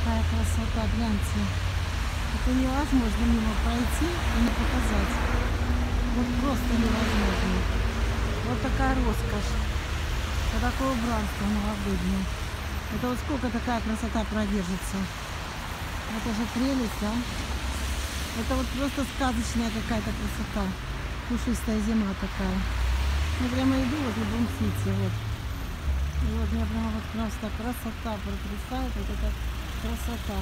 Какая красота, гляньте. Это невозможно мимо пройти и не показать. Вот просто невозможно. Вот такая роскошь. Вот такое убранство новогоднее. Это вот сколько такая красота продержится. Это же прелесть, а? Это вот просто сказочная какая-то красота. Пушистая зима такая. Я прямо иду вот в любом сити, вот. И вот мне прямо вот просто красота потрясает, вот эта красота.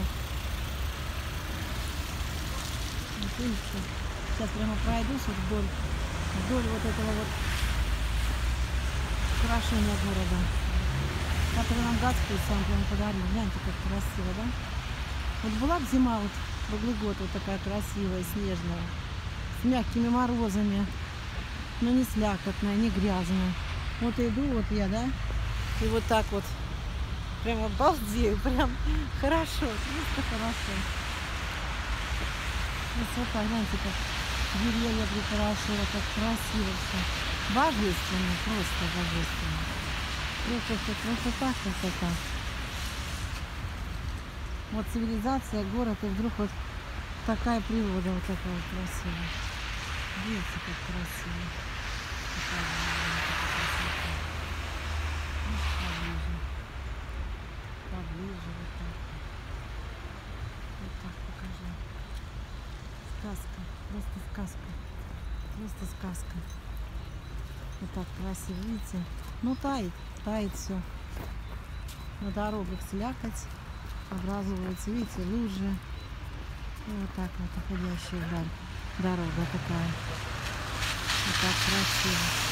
Сейчас прямо пройдусь вдоль, вдоль вот этого вот украшения города. Который нам Господь сам прям подарил. Гляньте, как красиво, да? Вот была бы зима вот круглый год вот такая красивая, снежная, с мягкими морозами, но не слякотная, не грязная. Вот иду вот я, да, и вот так вот, прям обалдею, прям хорошо, просто хорошо. Красота, гляньте, как деревья прикрашены, как красиво все. Божественно, просто божественно. Просто красота, красота. Вот цивилизация, город, и вдруг вот такая природа вот такая вот красивая. Видите, как красиво. Такая красота. Ну, Поближе. Поближе вот так. Вот так покажи. Сказка. Просто сказка. Просто сказка. Вот так красиво, видите? Ну тает, тает все. На дорогах слякоть образовывается, видите, лужи. И вот так вот уходящая вдаль дорога такая. Вот так красиво.